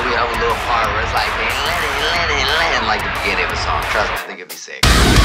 so we have a little part where it's like, let it, let it, let it, like the beginning of the song. Trust me, I think it'd be sick.